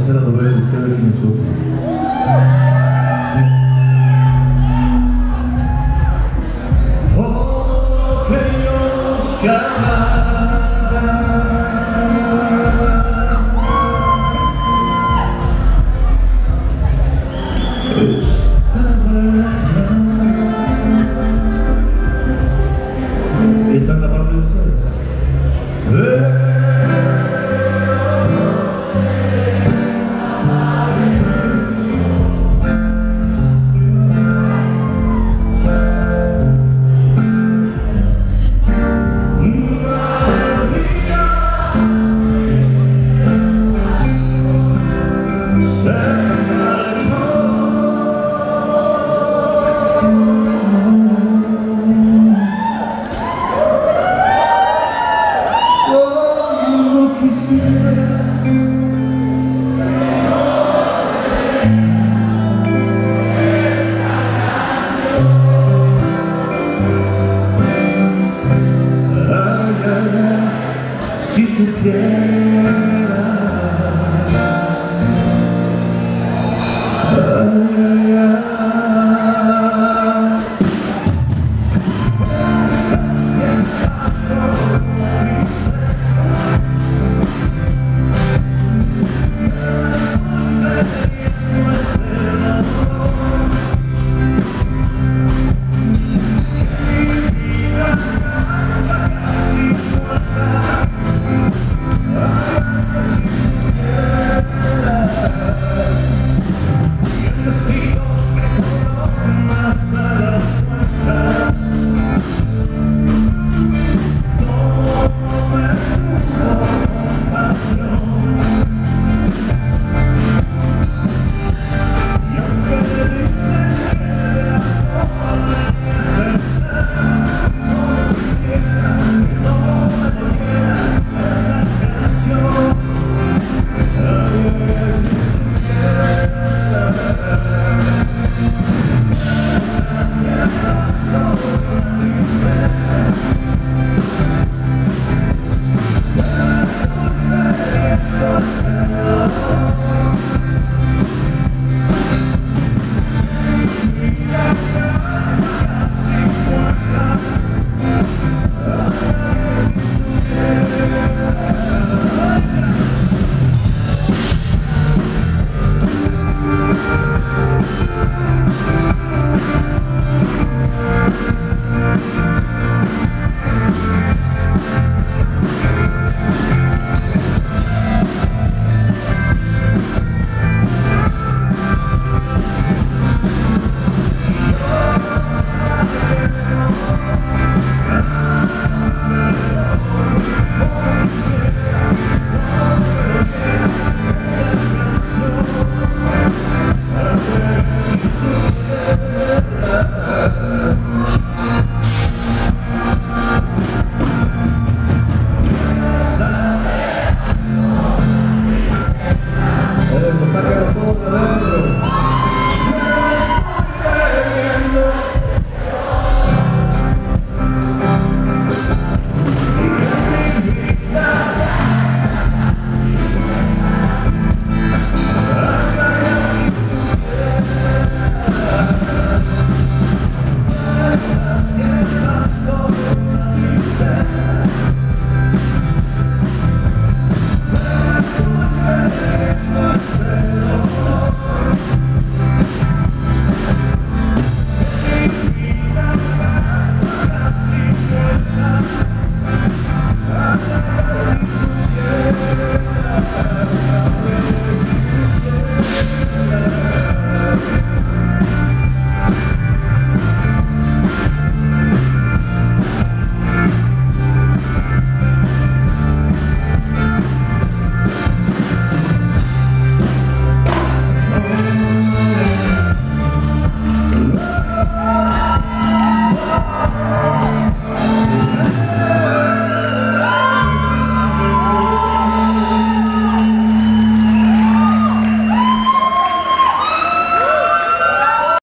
hacer a doble de ustedes y oh, nosotros. Porque nos ganamos.